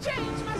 Change